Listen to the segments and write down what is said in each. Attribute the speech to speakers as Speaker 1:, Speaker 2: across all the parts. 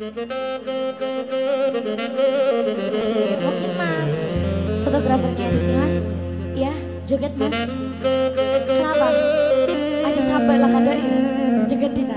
Speaker 1: Oke mas, fotografernya di sini mas. Ya, joget mas. Kenapa? Aja sabar lah kadang joget
Speaker 2: dinak.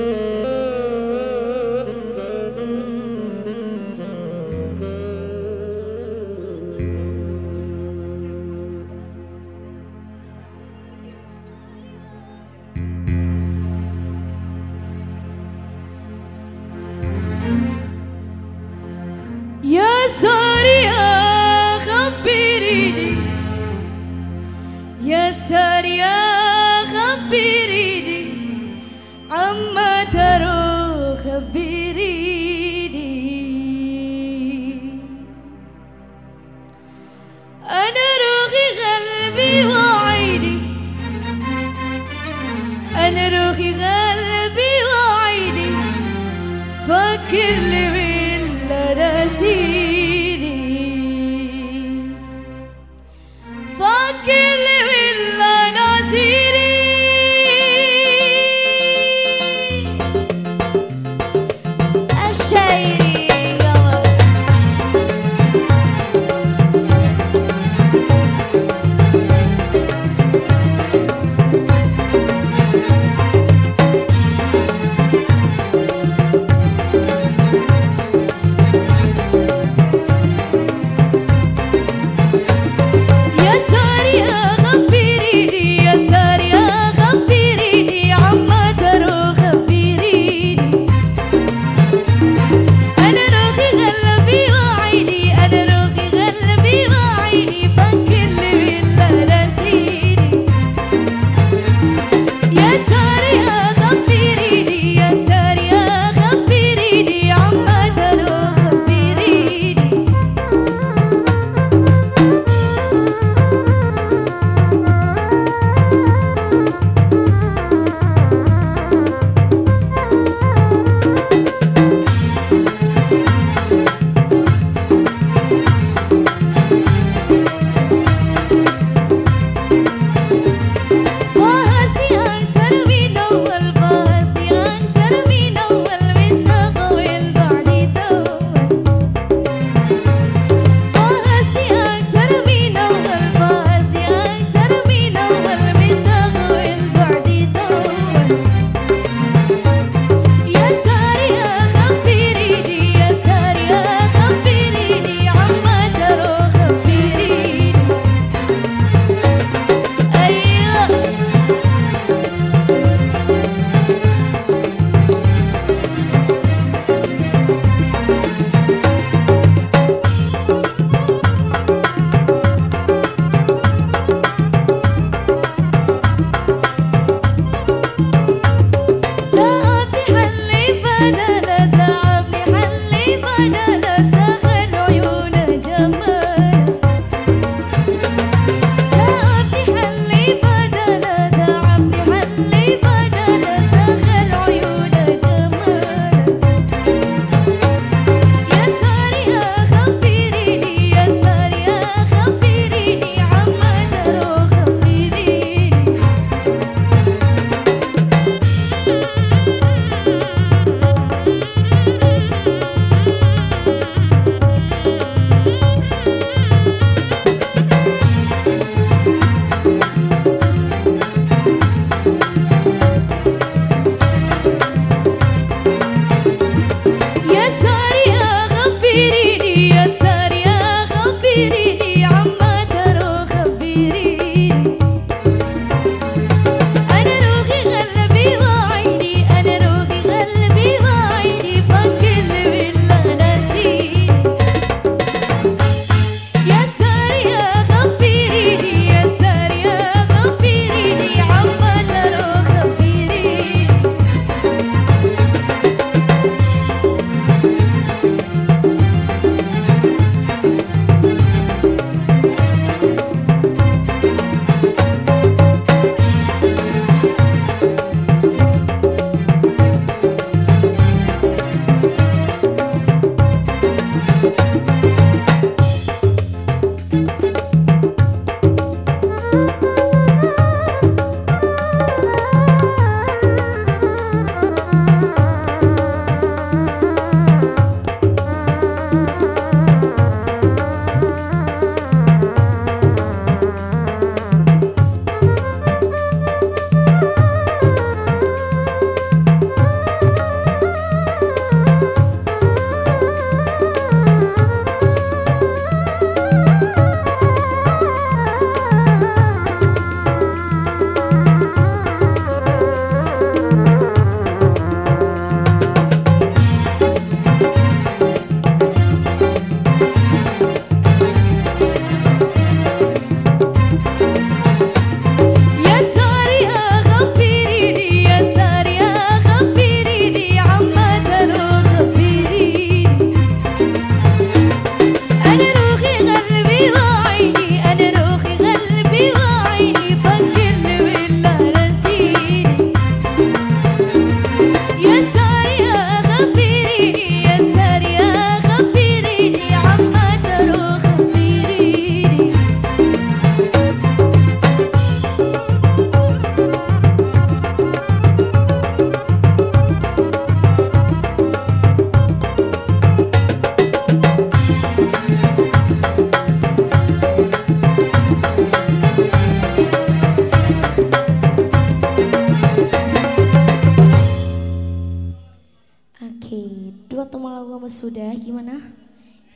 Speaker 2: Oke, dua teman lagu kamu sudah gimana?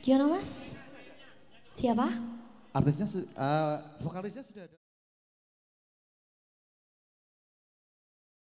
Speaker 2: Gimana mas? Siapa?
Speaker 3: Artisnya, eh, vokalisnya sudah ada.